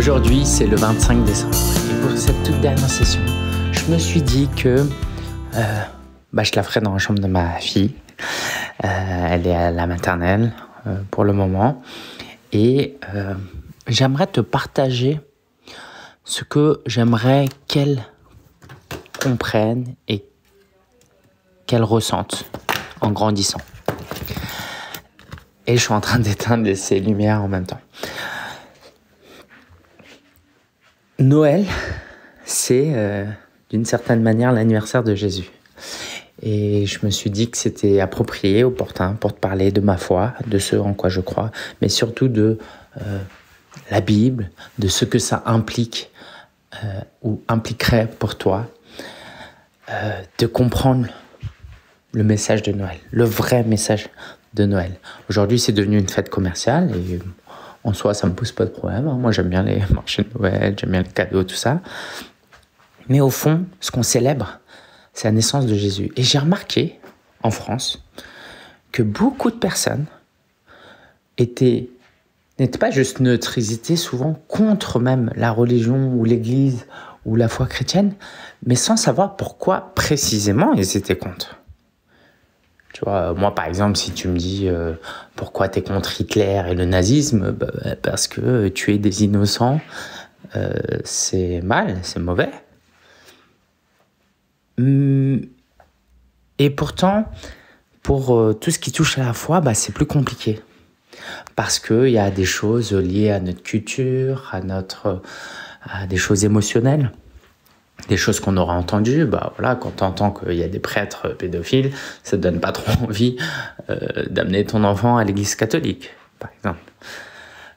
Aujourd'hui, c'est le 25 décembre. Et pour cette toute dernière session, je me suis dit que euh, bah, je la ferai dans la chambre de ma fille. Euh, elle est à la maternelle euh, pour le moment. Et j'aimerais te partager ce que j'aimerais qu'elle comprenne et qu'elle ressente en grandissant. Et je suis en train d'éteindre ces lumières en même temps. Noël, c'est euh, d'une certaine manière l'anniversaire de Jésus. Et je me suis dit que c'était approprié, opportun pour te parler de ma foi, de ce en quoi je crois, mais surtout de euh, la Bible, de ce que ça implique euh, ou impliquerait pour toi, de comprendre le message de Noël, le vrai message de Noël. Aujourd'hui, c'est devenu une fête commerciale et en soi, ça me pose pas de problème. Hein. Moi, j'aime bien les marchés de Noël, j'aime bien les cadeaux, tout ça. Mais au fond, ce qu'on célèbre, c'est la naissance de Jésus. Et j'ai remarqué, en France, que beaucoup de personnes étaient n'étaient pas juste neutres, ils étaient souvent contre même la religion ou l'Église ou la foi chrétienne, mais sans savoir pourquoi précisément ils étaient contre. Moi par exemple, si tu me dis euh, pourquoi tu es contre Hitler et le nazisme, bah, bah, parce que tu es des innocents, euh, c'est mal, c'est mauvais. Hum, et pourtant, pour euh, tout ce qui touche à la foi, bah, c'est plus compliqué. Parce qu'il y a des choses liées à notre culture, à, notre, à des choses émotionnelles des choses qu'on aura entendues, bah voilà, quand tu entends qu'il y a des prêtres pédophiles, ça te donne pas trop envie euh, d'amener ton enfant à l'église catholique, par exemple.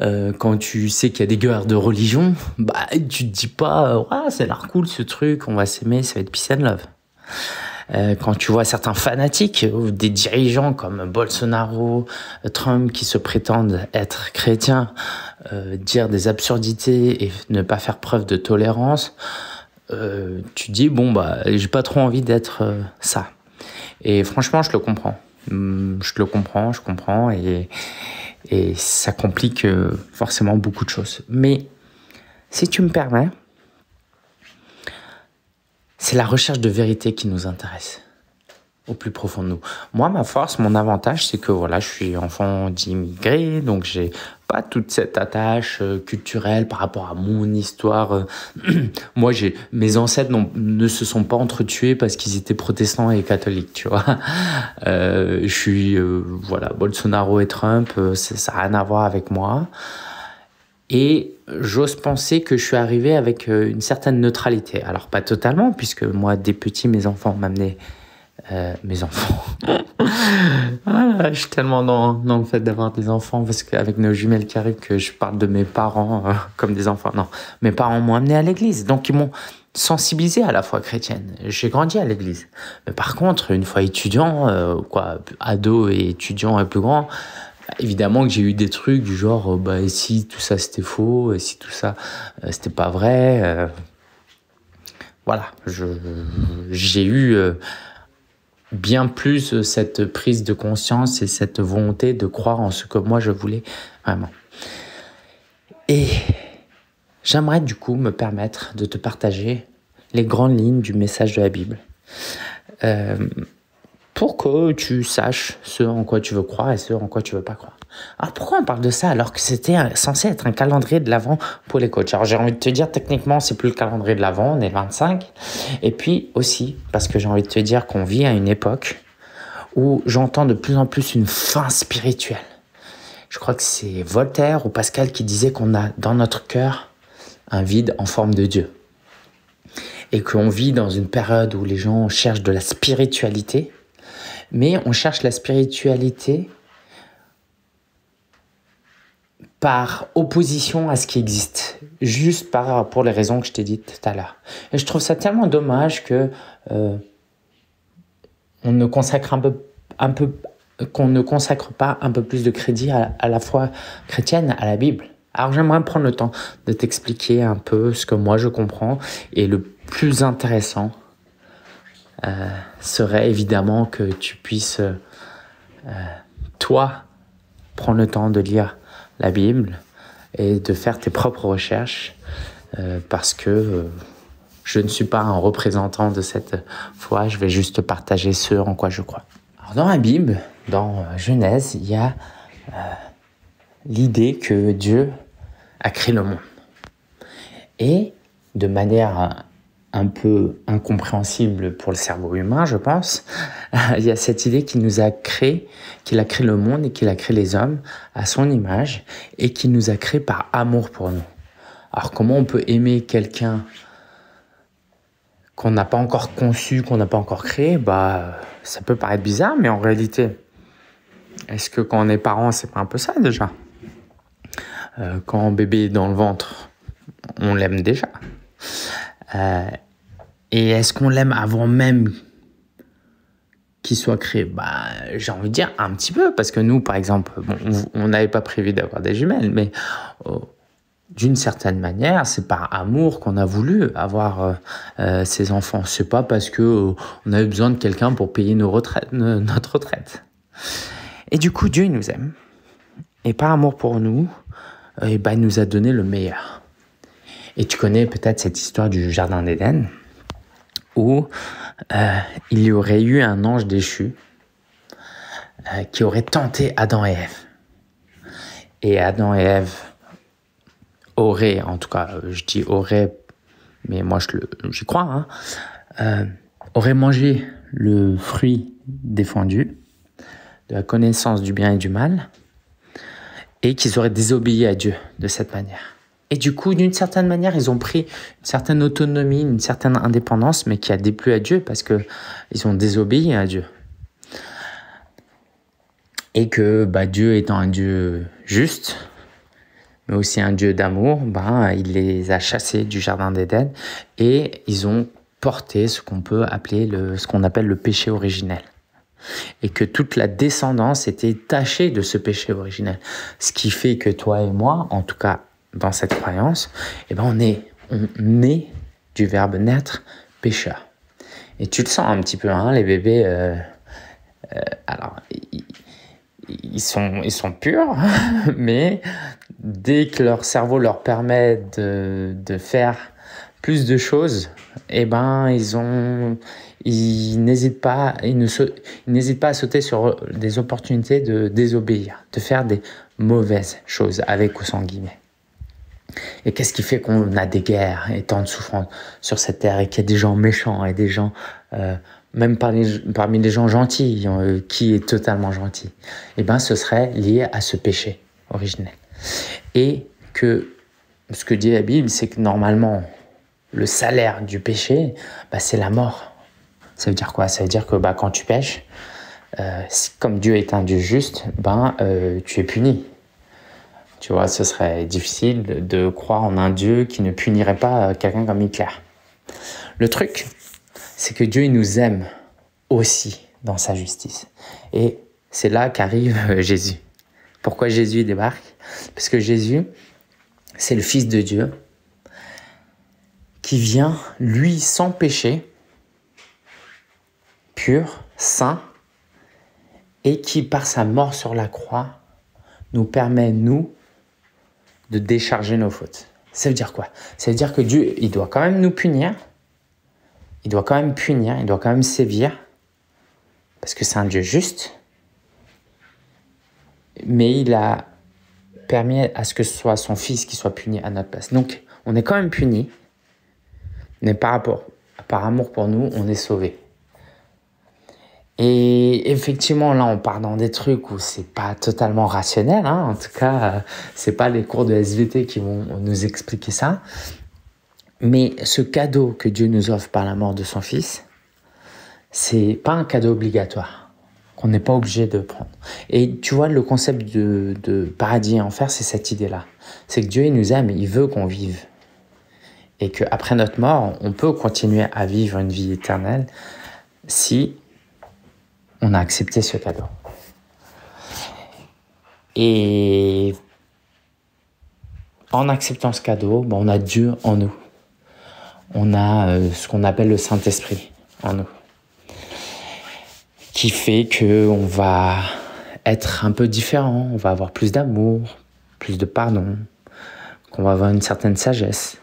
Euh, quand tu sais qu'il y a des guerres de religion, bah tu te dis pas, ouais, ça a l'air cool ce truc, on va s'aimer, ça va être peace and love. Euh, quand tu vois certains fanatiques des dirigeants comme Bolsonaro, Trump qui se prétendent être chrétiens, dire des absurdités et ne pas faire preuve de tolérance, euh, tu dis bon bah j'ai pas trop envie d'être euh, ça. Et franchement, je le comprends. Hum, je le comprends, je comprends et, et ça complique euh, forcément beaucoup de choses. Mais si tu me permets, c'est la recherche de vérité qui nous intéresse au plus profond de nous. Moi, ma force, mon avantage, c'est que voilà, je suis enfant d'immigré, donc j'ai pas toute cette attache euh, culturelle par rapport à mon histoire. Euh. Moi, j'ai mes ancêtres ne se sont pas entretués parce qu'ils étaient protestants et catholiques, tu vois. Euh, je suis voilà, Bolsonaro et Trump, ça n'a rien à voir avec moi. Et j'ose penser que je suis arrivé avec une certaine neutralité. Alors pas totalement, puisque moi, dès petit, mes enfants m'amenaient euh, mes enfants. ah, je suis tellement dans, dans le fait d'avoir des enfants parce qu'avec nos jumelles qui arrivent que je parle de mes parents euh, comme des enfants. Non, mes parents m'ont amené à l'église, donc ils m'ont sensibilisé à la foi chrétienne. J'ai grandi à l'église. Mais par contre, une fois étudiant, euh, quoi, ado et étudiant et plus grand, évidemment que j'ai eu des trucs du genre, bah, si tout ça c'était faux, et si tout ça c'était pas vrai. voilà, j'ai eu bien plus euh, cette prise de conscience et cette volonté de croire en ce que moi je voulais vraiment. Et j'aimerais du coup me permettre de te partager les grandes lignes du message de la Bible. Euh, pour que tu saches ce en quoi tu veux croire et ce en quoi tu veux pas croire. Alors pourquoi on parle de ça alors que c'était censé être un calendrier de l'avant pour les coachs? Alors j'ai envie de te dire techniquement c'est plus le calendrier de l'avant, on est le 25. Et puis aussi parce que j'ai envie de te dire qu'on vit à une époque où j'entends de plus en plus une fin spirituelle. Je crois que c'est Voltaire ou Pascal qui disait qu'on a dans notre cœur un vide en forme de Dieu. Et qu'on vit dans une période où les gens cherchent de la spiritualité, mais on cherche la spiritualité par opposition à ce qui existe, juste par, pour les raisons que je t'ai dites tout à l'heure. Et je trouve ça tellement dommage que euh, on ne consacre un peu, un peu, qu'on ne consacre pas un peu plus de crédit à, la foi chrétienne, à la Bible. Alors j'aimerais prendre le temps de t'expliquer un peu ce que moi je comprends et le plus intéressant serait évidemment que tu puisses, euh, toi, prendre le temps de lire la Bible et de faire tes propres recherches euh, parce que euh, je ne suis pas un représentant de cette foi, je vais juste partager ce en quoi je crois. Dans la Bible, dans Genèse, il y a l'idée que Dieu a créé le monde. Et de manière un peu incompréhensible pour le cerveau humain, je pense, il y a cette idée qu'il nous a créé, qu'il a créé le monde et qu'il a créé les hommes à son image et qu'il nous a créé par amour pour nous. Alors comment on peut aimer quelqu'un qu'on n'a pas encore conçu, qu'on n'a pas encore créé? Bah, ça peut paraître bizarre, mais en réalité, est-ce que quand on est parent, c'est pas un peu ça déjà? Euh, Quand bébé est dans le ventre, on l'aime déjà. Euh, et est-ce qu'on l'aime avant même qu'il soit créé? Bah, J'ai envie de dire un petit peu, parce que nous, par exemple, on n'avait pas prévu d'avoir des jumelles, mais oh, d'une certaine manière, c'est par amour qu'on a voulu avoir euh, euh, ces enfants. C'est pas parce que on avait besoin de quelqu'un pour payer nos retraites, notre retraite. Et du coup, Dieu il nous aime. Et par amour pour nous, et bah, il nous a donné le meilleur. Et tu connais peut-être cette histoire du Jardin d'Éden, où euh, il y aurait eu un ange déchu euh, qui aurait tenté Adam et Ève. Et Adam et Ève auraient, en tout cas, je dis auraient, mais moi j'y crois, hein, euh, auraient mangé le fruit défendu de la connaissance du bien et du mal, et qu'ils auraient désobéi à Dieu de cette manière. Et du coup, d'une certaine manière, ils ont pris une certaine autonomie, une certaine indépendance, mais qui a déplu à Dieu parce que ils ont désobéi à Dieu. Et que bah, Dieu étant un Dieu juste, mais aussi un Dieu d'amour, bah, il les a chassés du jardin d'Éden et ils ont porté ce qu'on peut appeler le, ce qu'on appelle le péché originel. Et que toute la descendance était tachée de ce péché originel. Ce qui fait que toi et moi, en tout cas dans cette croyance, eh ben on est, on est du verbe naître pécheur. Et tu le sens un petit peu, hein, les bébés. Euh, euh, alors, ils, sont, ils sont purs, mais dès que leur cerveau leur permet de, de faire plus de choses, eh ben, ils ont, ils n'hésitent pas, ils ne n'hésitent pas à sauter sur des opportunités de désobéir, de faire des mauvaises choses avec ou sans guillemets. Et qu'est-ce qui fait qu'on a des guerres et tant de souffrances sur cette terre et qu'il y a des gens méchants et des gens, euh, même parmi, les gens gentils, euh, qui est totalement gentil Eh bien, ce serait lié à ce péché originel. Et que ce que dit la Bible, c'est que normalement, le salaire du péché, bah, c'est la mort. Ça veut dire quoi? Ça veut dire que bah, quand tu pêches, euh, comme Dieu est un Dieu juste, ben, tu es puni. Tu vois, ce serait difficile de croire en un Dieu qui ne punirait pas quelqu'un comme Hitler. Le truc, c'est que Dieu il nous aime aussi dans sa justice. Et c'est là qu'arrive Jésus. Pourquoi Jésus débarque? Parce que Jésus, c'est le Fils de Dieu qui vient, lui, sans péché, pur, saint, et qui, par sa mort sur la croix, nous permet, nous, de décharger nos fautes. Ça veut dire quoi? Ça veut dire que Dieu, il doit quand même nous punir, il doit quand même punir, il doit quand même sévir, parce que c'est un Dieu juste, mais il a permis à ce que ce soit son fils qui soit puni à notre place. Donc, on est quand même puni, mais par rapport, par amour pour nous, on est sauvé. Et effectivement, là, on part dans des trucs où c'est pas totalement rationnel. Hein. En tout cas, euh, c'est pas les cours de SVT qui vont nous expliquer ça. Mais ce cadeau que Dieu nous offre par la mort de son Fils, c'est pas un cadeau obligatoire qu'on n'est pas obligé de prendre. Et tu vois, le concept de, de paradis et enfer, c'est cette idée-là. C'est que Dieu, il nous aime, il veut qu'on vive. Et qu'après notre mort, on peut continuer à vivre une vie éternelle si on a accepté ce cadeau. Et en acceptant ce cadeau, ben, on a Dieu en nous. On a euh, ce qu'on appelle le Saint-Esprit en nous. Qui fait que on va être un peu différent, on va avoir plus d'amour, plus de pardon, qu'on va avoir une certaine sagesse.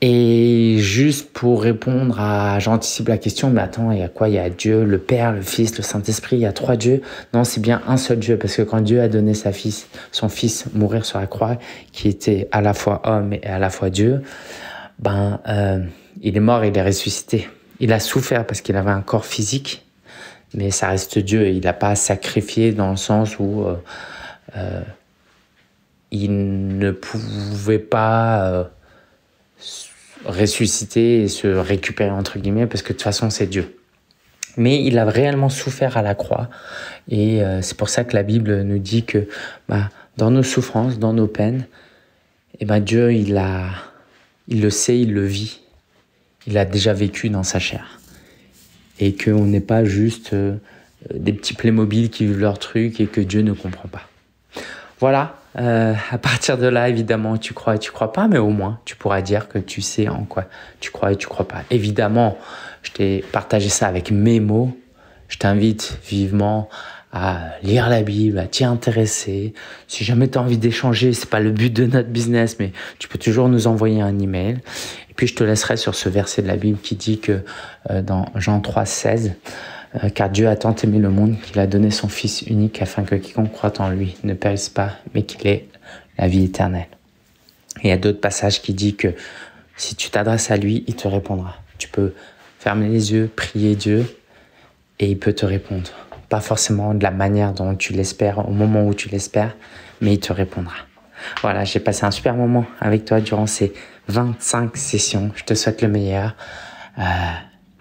Et juste pour répondre à, j'anticipe la question, mais attends, il y a quoi? Il y a Dieu, le Père, le Fils, le Saint-Esprit, il y a trois dieux? Non, c'est bien un seul Dieu, parce que quand Dieu a donné sa fils, son fils mourir sur la croix, qui était à la fois homme et à la fois Dieu, ben, euh, il est mort il est ressuscité. Il a souffert parce qu'il avait un corps physique, mais ça reste Dieu. Il n'a pas sacrifié dans le sens où euh, euh, il ne pouvait pas ressusciter et se récupérer entre guillemets parce que de toute façon c'est Dieu. Mais il a réellement souffert à la croix et euh, c'est pour ça que la Bible nous dit que bah, dans nos souffrances, dans nos peines, et eh ben Dieu il a, il le sait, il le vit, il a déjà vécu dans sa chair et qu'on n'est pas juste euh, des petits Playmobil qui vivent leur truc et que Dieu ne comprend pas. Voilà, euh, à partir de là, évidemment, tu crois et tu crois pas, mais au moins, tu pourras dire que tu sais en quoi tu crois et tu crois pas. Évidemment, je t'ai partagé ça avec mes mots. Je t'invite vivement à lire la Bible, à t'y intéresser. Si jamais tu as envie d'échanger, c'est pas le but de notre business, mais tu peux toujours nous envoyer un email. Et puis je te laisserai sur ce verset de la Bible qui dit que euh, dans Jean 3, 16, euh, car Dieu a tant aimé le monde qu'il a donné son Fils unique afin que quiconque croit en lui ne périsse pas, mais qu'il ait la vie éternelle. il y a d'autres passages qui disent que si tu t'adresses à lui, il te répondra. Tu peux fermer les yeux, prier Dieu, et il peut te répondre. Pas forcément de la manière dont tu l'espères, au moment où tu l'espères, mais il te répondra. Voilà, j'ai passé un super moment avec toi durant ces 25 sessions. Je te souhaite le meilleur. Euh,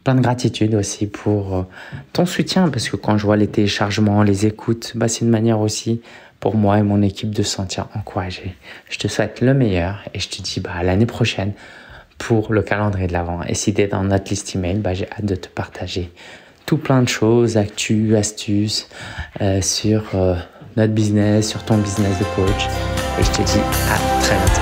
plein de gratitude aussi pour euh, ton soutien parce que quand je vois les téléchargements, les écoutes, bah, c'est une manière aussi pour moi et mon équipe de se sentir encouragé. Je te souhaite le meilleur et je te dis bah, à l'année prochaine pour le calendrier de l'avant. Et si tu es dans notre liste email, bah, j'ai hâte de te partager tout plein de choses, actus, astuces euh, sur euh, notre business, sur ton business de coach. Et je te dis à très bientôt.